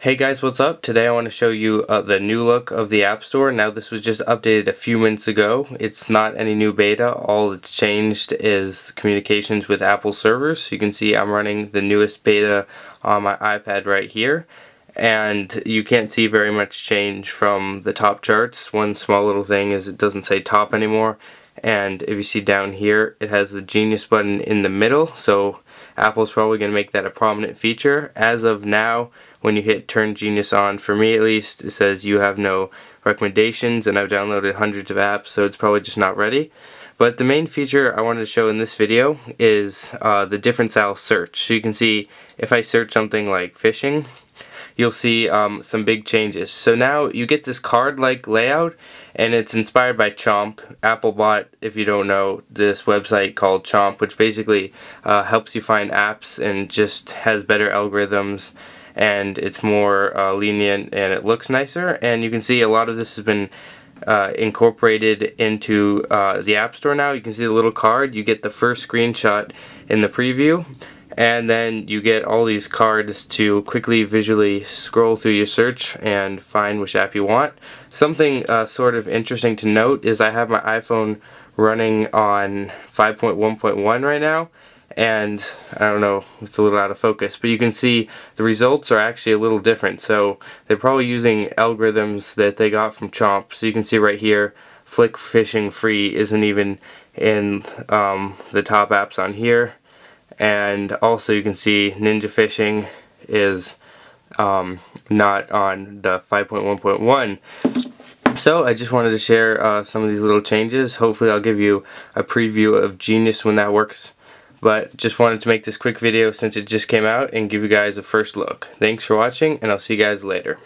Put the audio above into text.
Hey guys, what's up? Today I want to show you uh, the new look of the App Store. Now this was just updated a few minutes ago. It's not any new beta. All it's changed is communications with Apple servers. So you can see I'm running the newest beta on my iPad right here. And you can't see very much change from the top charts. One small little thing is it doesn't say top anymore. And if you see down here, it has the Genius button in the middle. So Apple's probably going to make that a prominent feature. As of now, when you hit Turn Genius on, for me at least, it says you have no recommendations, and I've downloaded hundreds of apps, so it's probably just not ready. But the main feature I wanted to show in this video is uh, the different style search. So you can see if I search something like fishing, you'll see um, some big changes. So now you get this card-like layout, and it's inspired by Chomp. Apple bought, if you don't know, this website called Chomp, which basically uh, helps you find apps and just has better algorithms and it's more uh, lenient and it looks nicer and you can see a lot of this has been uh, incorporated into uh, the App Store now. You can see the little card. You get the first screenshot in the preview and then you get all these cards to quickly visually scroll through your search and find which app you want. Something uh, sort of interesting to note is I have my iPhone running on 5.1.1 right now and I don't know, it's a little out of focus, but you can see the results are actually a little different. So they're probably using algorithms that they got from Chomp. So you can see right here, Flick Fishing Free isn't even in um, the top apps on here. And also you can see Ninja Fishing is um, not on the 5.1.1. So I just wanted to share uh, some of these little changes. Hopefully I'll give you a preview of Genius when that works but just wanted to make this quick video since it just came out and give you guys a first look. Thanks for watching and I'll see you guys later.